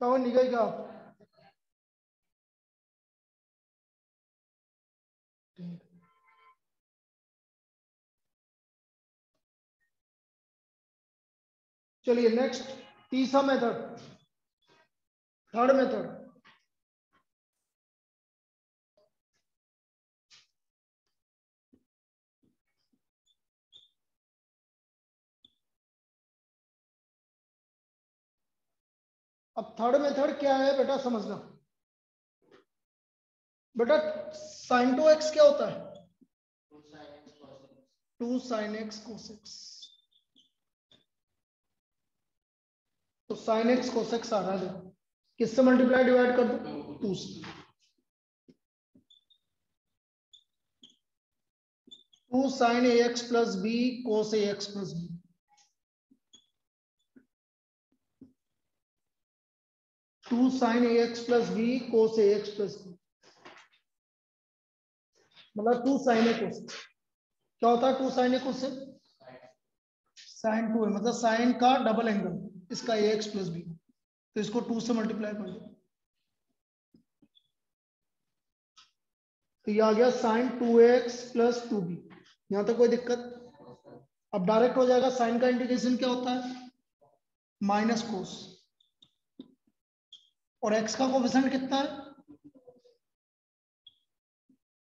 पवन निकल का चलिए नेक्स्ट तीसरा मेथड थर्ड मेथड अब थर्ड मेथड क्या है बेटा समझना। बेटा साइन टू एक्स क्या होता है? टू साइन एक्स कोसेक्स तो साइन एक्स कोसेक्स आ रहा है। किससे मल्टीप्लाई डिवाइड कर दो? टू से। Two sine a x plus b cos a x plus b two sine a x plus b, cos a x plus b. मतलब टू साइन ए cos. क्या होता है two sine a cos sine two है मतलब sign का double angle, इसका ए x plus B. तो इसको टू से मल्टीप्लाई कर दो। तो ये आ गया sine two x plus two b. यहाँ तक कोई दिक्कत? अब डायरेक्ट हो जाएगा साइन का इंटीग्रेशन क्या होता है? Minus cos. और x का कोफिशिएंट कितना है?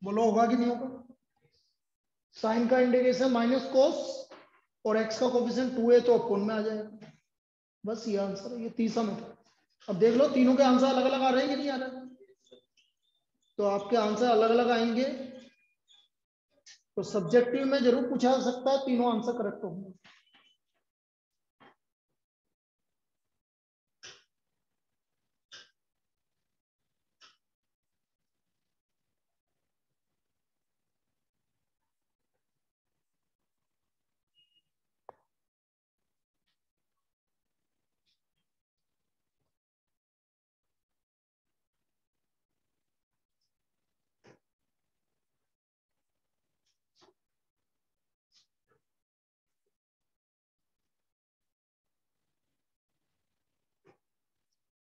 बोलो, होगा कि नहीं होगा? साइन का इंडिकेशन माइनस कोस और x का कोफिशिएंट टू है तो अपोन में आ जाएगा। बस ये आंसर है, ये तीसरा मेथड अब देख लो, तीनों के आंसर अलग अलग आ रहे हैं कि नहीं आ रहे? तो आपके आंसर अलग अलग आएँगे। तो सब्जेक्टिव में ज़रूर पूछा सकता है, तीनों आंसर करेक्ट होंगे।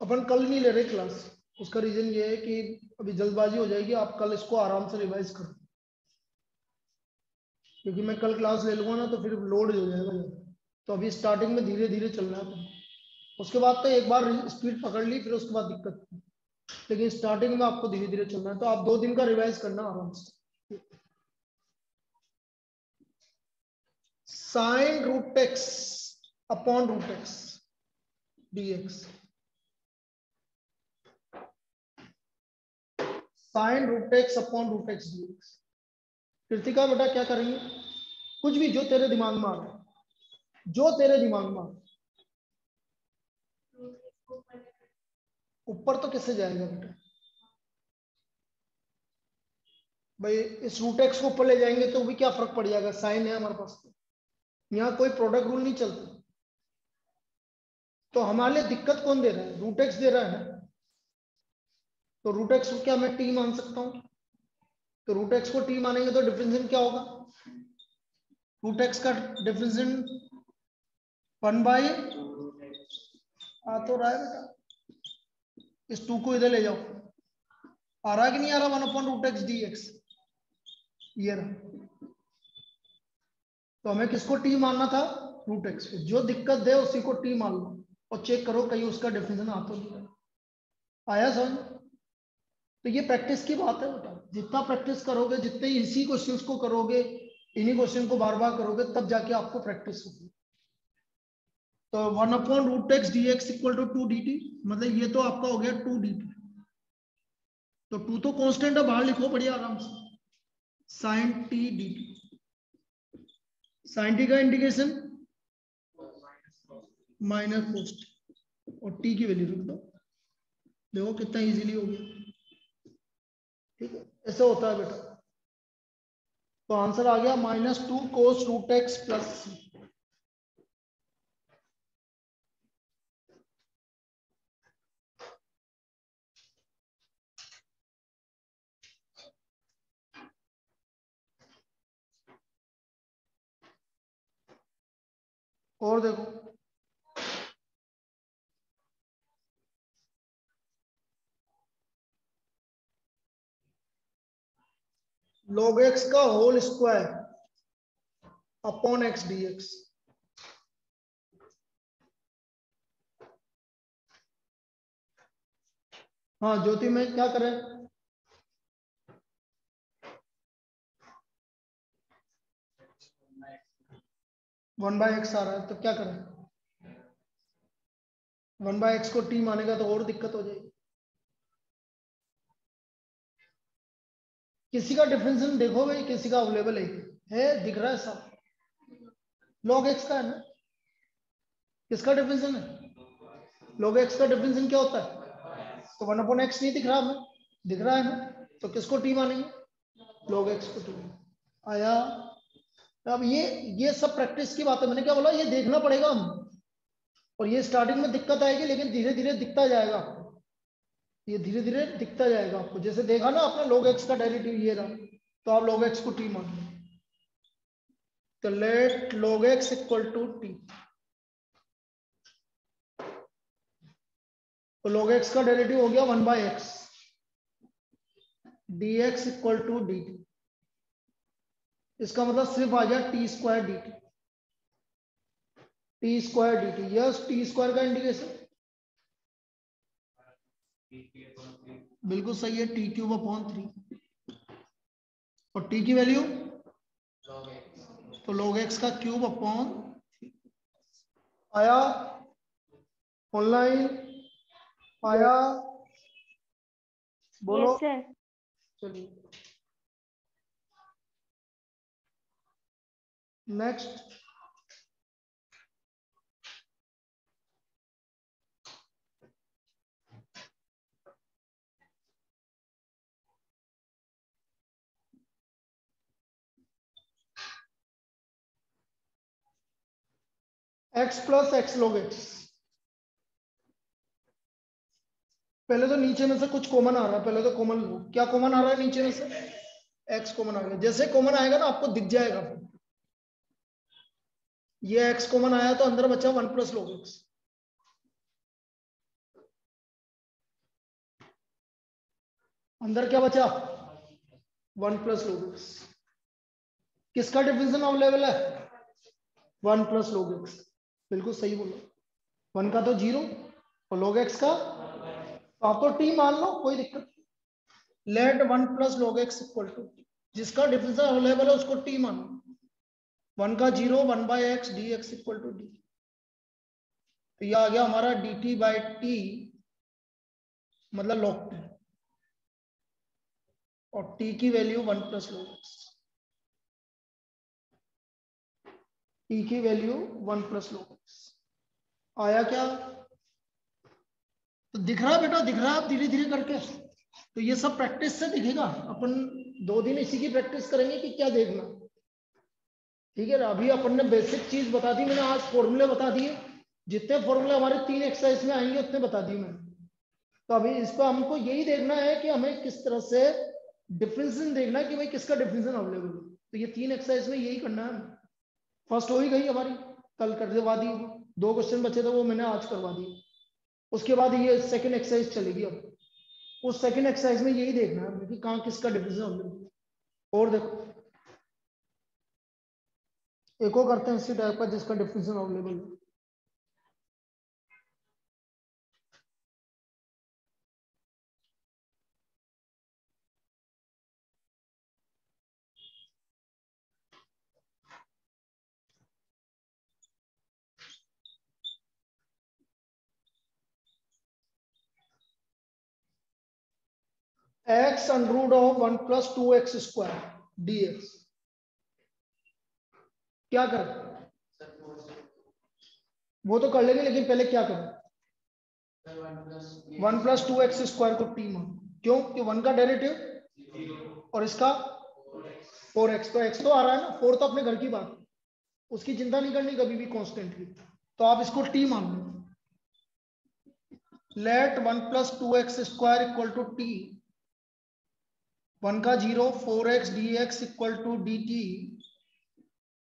अपन कल नहीं ले रहे क्लास उसका रीजन ये है कि अभी जल्दबाजी हो जाएगी, आप कल इसको आराम से रिवाइज करो। क्योंकि मैं कल क्लास ले लूँगा ना तो फिर लोड हो जाएगा। तो अभी स्टार्टिंग में धीरे धीरे चलना है। उसके बाद तो एक बार स्पीड पकड़ ली, फिर उसके बाद दिक्कत। लेकिन स्टार्टिंग में आपको धीरे धीरे चलना है तो आप दो दिन का रिवाइज करना आराम से। Sine root x upon root x d x sine root x upon root x d x Kritika बेटा, क्या करेंगे? कुछ भी जो तेरे दिमाग में आ रहा जो तेरे दिमाग में ऊपर तो किससे जाएगा बेटा? भाई, इस रूट एक्स को ऊपर ले जाएँगे तो भी क्या फ़र्क पड़ जाएगा साइन है हमारे पास तो। यहाँ कोई प्रोडक्ट रूल नहीं चलता। तो हमारे लिए दिक्कत कौन दे रहा है? रूट एक्स दे रहा है। तो रूट एक्स को क्या मैं टी मान सकता हूँ? तो रूट एक्स को टी मानेंगे तो डिफरेंशिएंट क्या होगा? रूट एक्स का डिफरेंशिएंट वन बाई आ तो रहा है बेटा। इस टू को इधर ले जाओ। आ रहा कि नहीं आ रहा? One upon root x d x ये रहा तो हमें किसको टी मानना था? रूट एक्स को। जो दिक्कत दे उसी को टी मान लो। और चेक करो कहीं उसका डिफरेंशिएशन आ तो नहीं आया समझ? तो ये प्रैक्टिस की बात है बेटा। जितना प्रैक्टिस करोगे, जितने इसी क्वेश्चंस को करोगे, इन्हीं क्वेश्चन को बार बार करोगे, तब जाके आपको प्रैक्टिस होगी। तो one upon root x d x equal to two d t मतलब ये तो आपका हो गया टू डी टी तो टू तो कांस्टेंट है, बाहर लिखो बढ़िया आराम से। Sine t d t sine t का इंडिकेशन माइनस पोस्ट और टी की वैल्यू रख दो। देखो कितना इजीली हो गया। ठीक है? ऐसे होता है बेटा। तो आंसर आ गया minus two cos root x plus और देखो। Log x का whole square upon x d x हाँ ज्योति, में क्या करें वन बाय एक्स आ रहा है तो क्या करें? वन बाय एक्स को टी मानेगा तो और दिक्कत हो जाएगी। किसी का डिफरेंशियल देखो भाई किसी का अवेलेबल है। है, दिख रहा है सब। लॉग एक्स का है ना? किसका डिफरेंशियल है? लॉग एक्स का डिफरेंशियल क्या होता है? तो वन अपॉन एक्स नहीं दिख रहा हमें। दिख रहा है ना? तो किसको टी मानेंगे? लॉग एक्स को टी आया। अब ये ये सब प्रैक्टिस की बात है। मैंने क्या बोला? ये देखना पड़ेगा हम और ये स्टार्टिंग में दिक्कत आएगी, लेकिन धीरे धीरे दिखता जाएगा। ये धीरे धीरे दिखता जाएगा आपको। जैसे देखा ना आपने लोग एक्स का डेरिवेटिव ये रहा तो आप लोग एक्स को टी मान लो। तो लेट लोग एक्स इक्वल टू टी तो लोग एक्स का डेरिवेटिव हो गया one by x d x equal to d t इसका मतलब सिर्फ़ आ गया t square d t t square d t yes t square का इंडिकेशन बिल्कुल सही है टी क्यूब अपॉन थ्री और टी की वैल्यू तो लोग एक्स का क्यूब अपॉन आया ऑनलाइन आया? बोलो। चलिए। नेक्स्ट एक्स प्लस एक्स लोग पहले तो नीचे में से कुछ कॉमन आ रहा है पहले तो कॉमन लो। क्या कॉमन आ रहा है नीचे में से? एक्स कॉमन आ गया जैसे कॉमन आएगा ना, आपको दिख जाएगा। ये एक्स कॉमन आया तो अंदर बचा वन प्लस लोग एक्स अंदर क्या बचा? वन प्लस लोग एक्स किसका डिफिनेशन अवेलेबल है? वन प्लस लोग एक्स बिल्कुल सही बोलो। वन का तो ज़ीरो और लोग एक्स का तो आप तो टी मान लो, कोई दिक्कत नहीं। Let one plus log x equal to जिसका डिफरेंस अवेलेबल है, उसको टी मानो। वन का zero, one by x d x equal to d तो यह आ गया हमारा डी टी बाई टी मतलब लॉग टी और टी की value one plus log x t की वैल्यू वन प्लस लोग आया क्या? तो दिख रहा बेटा, दिख रहा है आप धीरे धीरे करके। तो ये सब प्रैक्टिस से दिखेगा। अपन दो दिन इसी की प्रैक्टिस करेंगे कि क्या देखना। ठीक है अभी अपन ने बेसिक चीज़ बता दी, मैंने आज फॉर्मूले बता दिए। जितने फॉर्मूले हमारे तीन एक्सरसाइज में आएँगे, उतने बता दिए मैंने। तो अभी इस पर हमको यही देखना है कि हमें किस तरह से डिफरेंशन देखना है कि भाई किसका डिफरेंशन अवेलेबल है। तो ये तीन एक्सरसाइज में यही करना है। फ़र्स्ट हो ही गई हमारी, कल करवा दी दो क्वेश्चन बचे थे, वो मैंने आज करवा दिए उसके बाद ये सेकंड एक्सरसाइज चलेगी अब। उस सेकंड एक्सरसाइज में यही देखना है कि कहाँ किसका अवेलेबल और देखो, एको करते हैं इसी टाइप का जिसका डिफरेंस अवेलेबल है। X under root of one plus two x square d x क्या कर? वो तो कर लेंगे, लेकिन पहले क्या करें? One plus two x square को टी मान। क्यों? कि वन का डेरिवेटिव और इसका फोर एक्स तो एक्स तो आ रहा है ना फोर तो अपने घर की बात। उसकी चिंता नहीं करनी कभी भी कांस्टेंट की तो आप इसको टी मान लो। Let one plus two x square equal to t one का zero four x d x equal to d t.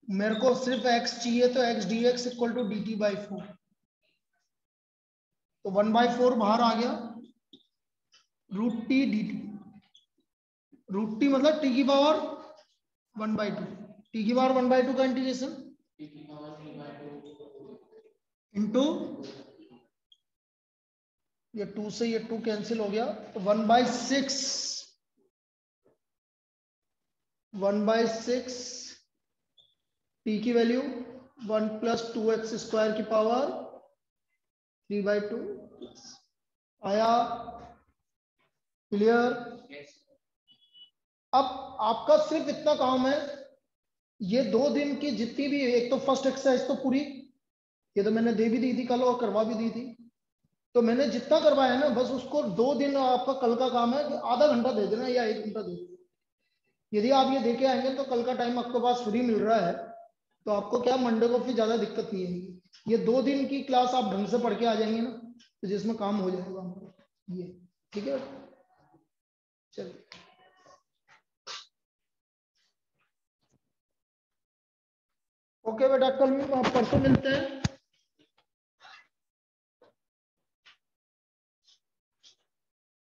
मेरे को सिर्फ़ x चाहिए तो x d x equal to d t by four. तो वन बाई फोर बाहर आ गया। Root t d t. Root t मतलब टी की power one by two. T की पावर वन बाई टू का इंटीग्रेशन। इंटू ये टू से ये टू कैंसिल हो गया। तो one by six. One by six t की value one plus two x square की पावर थ्री बाई टू आया? क्लियर अब आपका सिर्फ़ इतना काम है ये दो दिन की जितनी भी एक तो फ़र्स्ट एक्सरसाइज तो पूरी ये तो मैंने दे भी दी थी कल और करवा भी दी थी। तो मैंने जितना करवाया है ना बस उसको दो दिन आपका कल का काम है कि आधा घंटा दे देना या एक घंटा दे देना। यदि आप ये देखे आएँगे तो कल का टाइम आपके पास फ्री मिल रहा है तो आपको क्या मंडे को फिर ज़्यादा दिक्कत नहीं आएगी। ये दो दिन की क्लास आप ढंग से पढ़ के आ जाएँगे ना तो जिसमें काम हो जाएगा ये, ठीक है? चलिए। ओके बेटा, कल परसों मिलते हैं।